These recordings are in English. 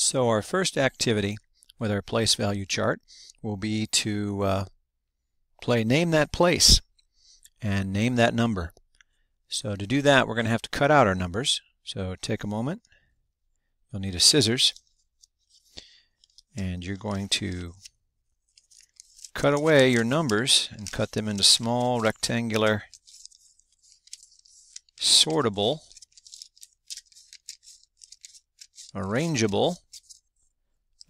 So our first activity with our place value chart will be to uh, play name that place and name that number. So to do that we're going to have to cut out our numbers. So take a moment. You'll need a scissors and you're going to cut away your numbers and cut them into small rectangular sortable arrangeable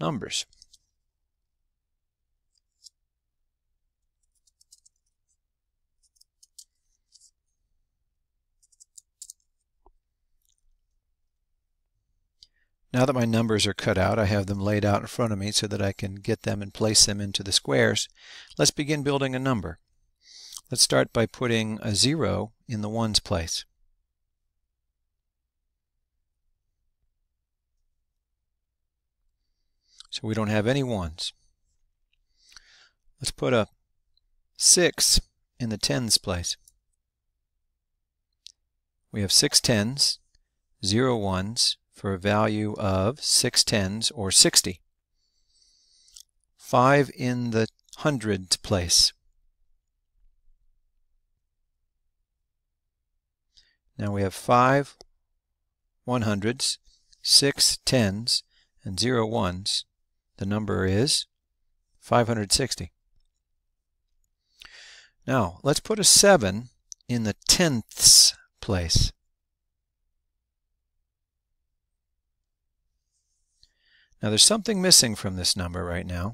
numbers. Now that my numbers are cut out, I have them laid out in front of me so that I can get them and place them into the squares. Let's begin building a number. Let's start by putting a zero in the ones place. So we don't have any ones. Let's put a 6 in the tens place. We have six tens, zero ones for a value of six tens or 60. 5 in the hundreds place. Now we have five one hundreds, six tens, and zero ones. The number is 560. Now, let's put a 7 in the tenths place. Now there's something missing from this number right now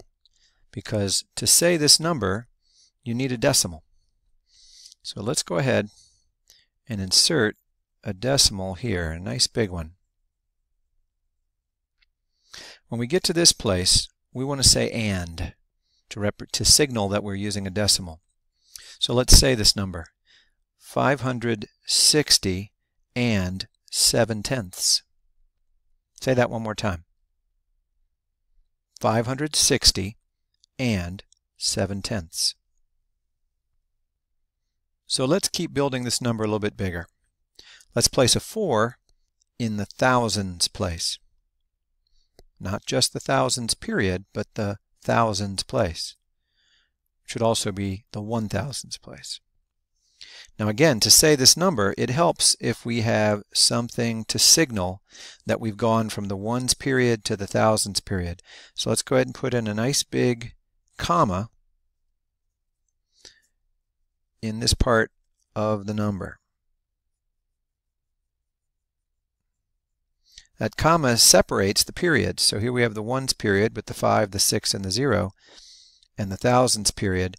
because to say this number you need a decimal. So let's go ahead and insert a decimal here, a nice big one. When we get to this place, we want to say AND to, to signal that we're using a decimal. So let's say this number, 560 and 7 tenths. Say that one more time. 560 and 7 tenths. So let's keep building this number a little bit bigger. Let's place a 4 in the thousands place not just the thousands period, but the thousands place. Should also be the one thousands place. Now again, to say this number, it helps if we have something to signal that we've gone from the ones period to the thousands period. So let's go ahead and put in a nice big comma in this part of the number. That comma separates the periods. So here we have the ones period with the 5, the 6, and the 0, and the thousands period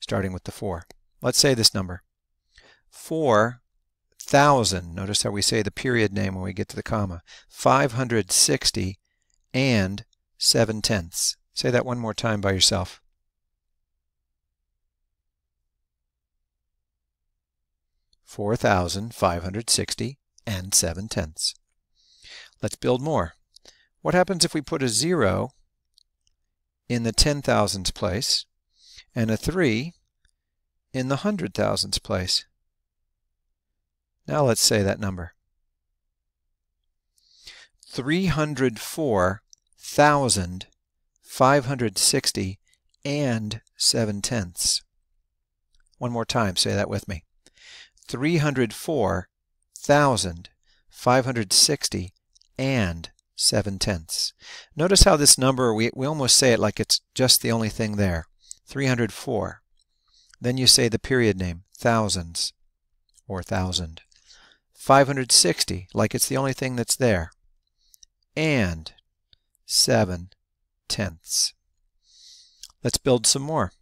starting with the 4. Let's say this number. 4,000, notice how we say the period name when we get to the comma, 560 and 7 tenths. Say that one more time by yourself. Four thousand five hundred sixty and seven tenths. Let's build more. What happens if we put a 0 in the 10,000s place and a 3 in the 100,000s place? Now let's say that number. 304,560 and 7 tenths. One more time, say that with me. 304,560 and 7 tenths. Notice how this number, we, we almost say it like it's just the only thing there. 304. Then you say the period name, thousands or thousand. 560, like it's the only thing that's there. And 7 tenths. Let's build some more.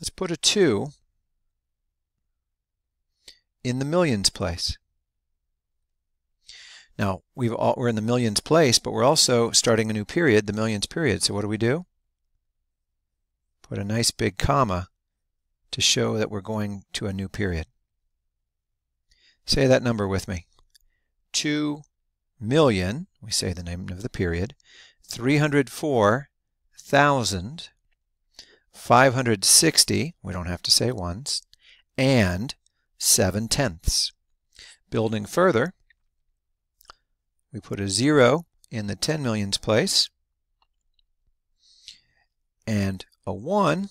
Let's put a 2 in the millions place. Now, we've all, we're in the millions place, but we're also starting a new period, the millions period. So what do we do? Put a nice big comma to show that we're going to a new period. Say that number with me. 2 million, we say the name of the period, 304,560, we don't have to say ones, and 7 tenths. Building further, we put a 0 in the 10 millions place and a 1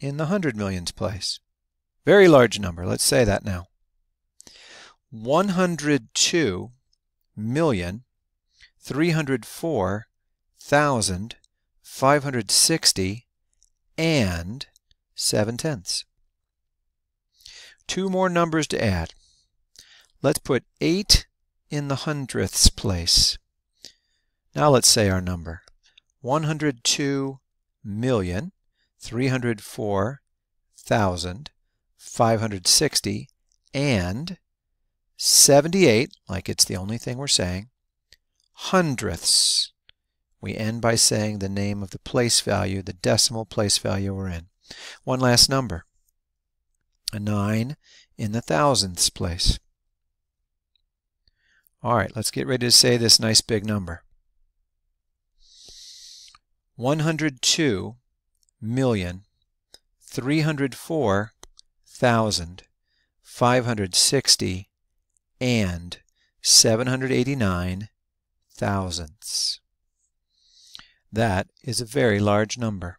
in the 100 millions place. Very large number. Let's say that now. 102 million 304,560 and 7 tenths. Two more numbers to add. Let's put 8 in the hundredths place. Now let's say our number. 102 million 304,560 and 78, like it's the only thing we're saying, hundredths. We end by saying the name of the place value, the decimal place value we're in. One last number, a 9 in the thousandths place. All right, let's get ready to say this nice big number. 102 million 304,560 and 789 thousandths. That is a very large number.